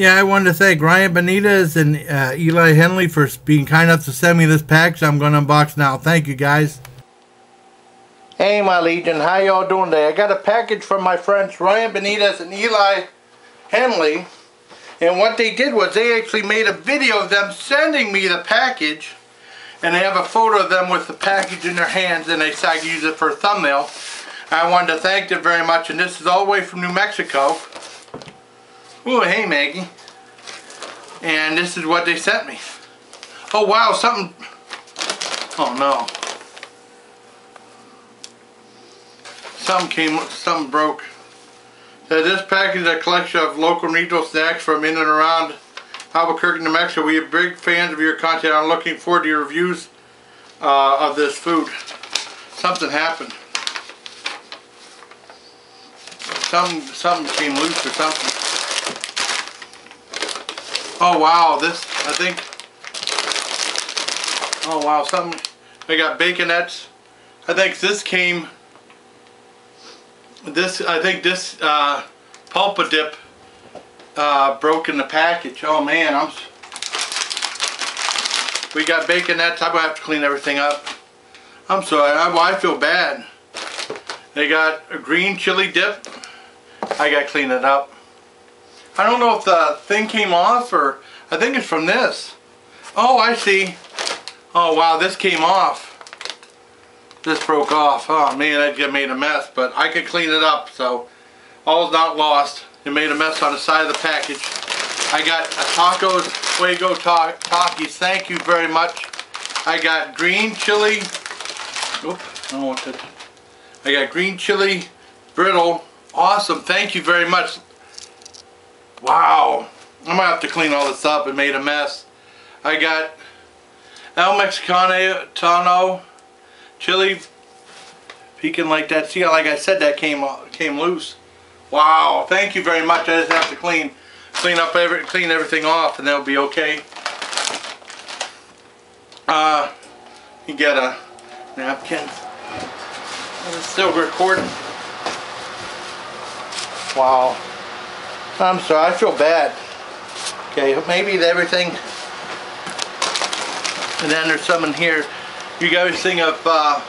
Yeah, I wanted to thank Ryan Benitez and uh, Eli Henley for being kind enough to send me this package. I'm going to unbox now. Thank you, guys. Hey, my Legion. How y'all doing today? I got a package from my friends Ryan Benitez and Eli Henley. And what they did was they actually made a video of them sending me the package. And they have a photo of them with the package in their hands and they decided to use it for a thumbnail. I wanted to thank them very much. And this is all the way from New Mexico. Oh, hey Maggie. And this is what they sent me. Oh wow, something. Oh no. Something came, something broke. Uh, this package is a collection of local regional snacks from in and around Albuquerque, New Mexico. We are big fans of your content. I'm looking forward to your reviews uh, of this food. Something happened. Some, something came loose or something. Oh wow, this, I think, oh wow, something, I got baconettes. I think this came, this, I think this uh, pulpa dip uh, broke in the package. Oh man, I'm, we got baconettes. I'm going to have to clean everything up. I'm sorry, I, I feel bad. They got a green chili dip. I got to clean it up. I don't know if the thing came off or I think it's from this. Oh, I see. Oh, wow, this came off. This broke off. Oh, man, I that made a mess, but I could clean it up, so all's not lost. It made a mess on the side of the package. I got a Tacos Fuego ta Takis. Thank you very much. I got green chili. Oop, I don't want that. I got green chili brittle. Awesome. Thank you very much. Wow. I'm gonna have to clean all this up. It made a mess. I got El Mexicano chili pequin like that. See, like I said, that came came loose. Wow. Thank you very much. I just have to clean clean up every clean everything off, and that'll be okay. Uh, you get a napkin. It's still recording. Wow. I'm sorry, I feel bad. Okay, maybe everything, and then there's some in here. You guys think of uh,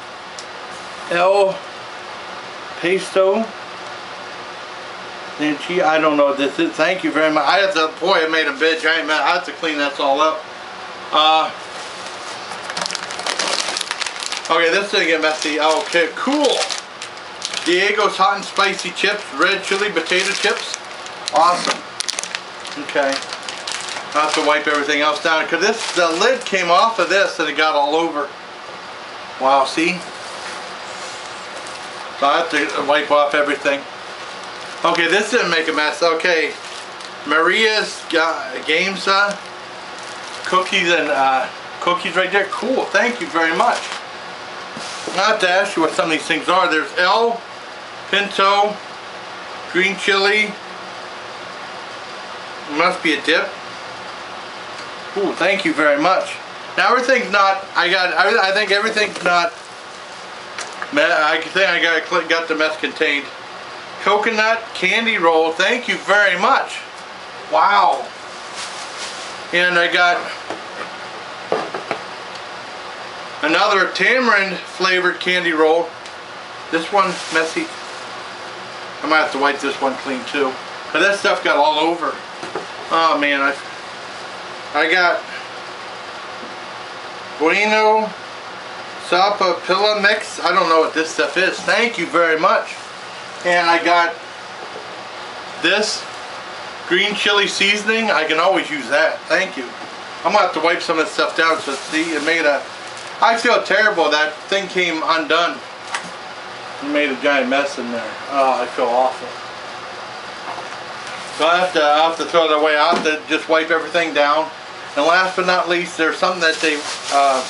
El Pesto and she, I don't know what this is. Thank you very much. I have to, boy, I made a giant mess. I have to clean this all up. Uh, okay, this didn't get messy. Okay, cool. Diego's hot and spicy chips, red chili potato chips. Awesome. Okay. I have to wipe everything else down because this the lid came off of this and it got all over. Wow, see? So I have to wipe off everything. Okay, this didn't make a mess. Okay, Maria's Games uh, cookies and uh, cookies right there. Cool, thank you very much. I have to ask you what some of these things are. There's El Pinto, green chili, must be a dip. Ooh, thank you very much. Now everything's not, I got, I think everything's not, I think I got, got the mess contained. Coconut candy roll, thank you very much. Wow. And I got another tamarind flavored candy roll. This one messy. I might have to wipe this one clean too. But that stuff got all over. Oh man, I I got Bueno Sopaipilla Mix. I don't know what this stuff is. Thank you very much. And I got this green chili seasoning. I can always use that. Thank you. I'm gonna have to wipe some of this stuff down. So see, it made a. I feel terrible. That thing came undone. It made a giant mess in there. Oh, I feel awful. So I have to, I have to throw it away. I have to just wipe everything down. And last but not least, there's something that they... Uh,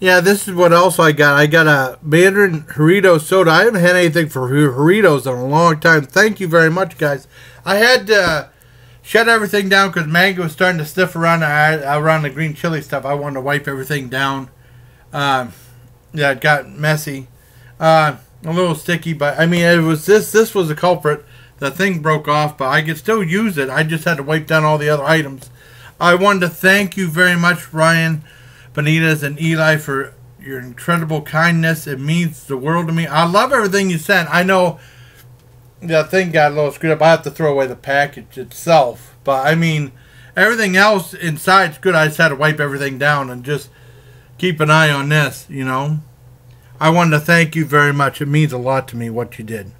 yeah, this is what else I got. I got a Mandarin Jarritos soda. I haven't had anything for Jarritos in a long time. Thank you very much, guys. I had to shut everything down because Mango was starting to sniff around the, around the green chili stuff. I wanted to wipe everything down. Um, yeah, it got messy. Uh, a little sticky, but I mean, it was this. This was a culprit. The thing broke off, but I could still use it. I just had to wipe down all the other items. I wanted to thank you very much, Ryan, Benitez, and Eli for your incredible kindness. It means the world to me. I love everything you sent. I know the thing got a little screwed up. I have to throw away the package itself, but I mean, everything else inside's good. I just had to wipe everything down and just keep an eye on this, you know. I wanted to thank you very much. It means a lot to me what you did,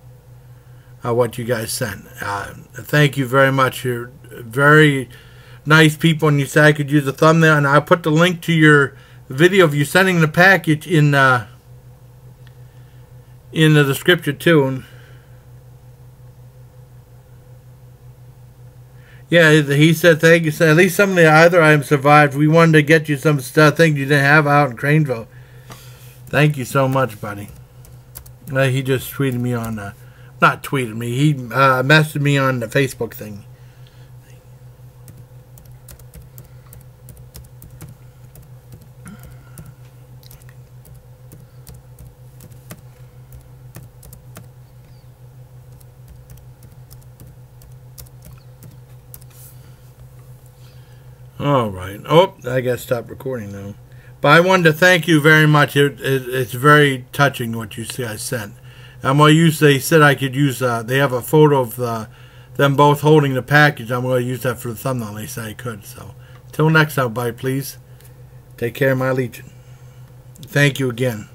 uh, what you guys sent. Uh, thank you very much. You're very nice people, and you said I could use a thumbnail, and I put the link to your video of you sending the package in uh, in the description too. Yeah, he said thank you. So At least some of the other items survived. We wanted to get you some stuff, things you didn't have out in Cranesville. Thank you so much, buddy. Uh, he just tweeted me on, uh, not tweeted me, he uh, messaged me on the Facebook thing. All right. Oh, I got to stop recording now. But I wanted to thank you very much. It, it, it's very touching what you see I sent. I'm going to use, they said I could use, uh, they have a photo of uh, them both holding the package. I'm going to use that for the thumbnail. They said I could. So, till next time, bye, please. Take care, of my legion. Thank you again.